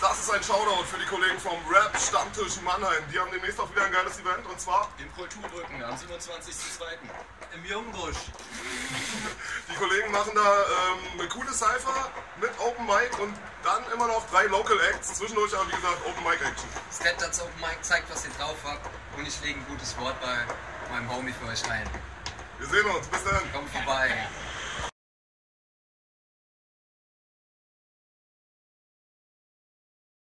Das ist ein Shoutout für die Kollegen vom Rap Stammtisch Mannheim. Die haben demnächst auch wieder ein geiles Event und zwar Im Kulturbrücken am 27.02. Im Jungbusch. Die Kollegen machen da ähm, eine coole Cypher mit Open Mic und dann immer noch drei Local Acts. Zwischendurch aber wie gesagt Open Mic Action. Step das Open Mic, zeigt, was ihr drauf habt und ich lege ein gutes Wort bei meinem Homie für euch ein. Wir sehen uns. Bis dann. Kommt vorbei.